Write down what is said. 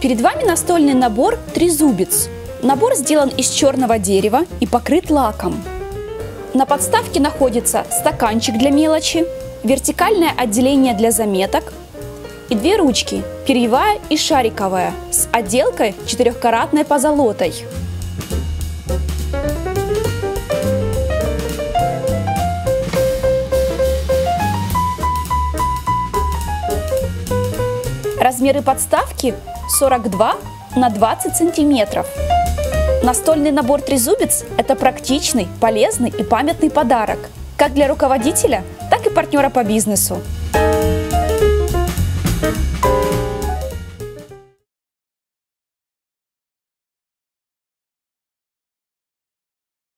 Перед вами настольный набор «Трезубец». Набор сделан из черного дерева и покрыт лаком. На подставке находится стаканчик для мелочи, вертикальное отделение для заметок и две ручки – перьевая и шариковая с отделкой четырехкаратной позолотой. Размеры подставки 42 на 20 сантиметров. Настольный набор «Трезубец» – это практичный, полезный и памятный подарок как для руководителя, так и партнера по бизнесу.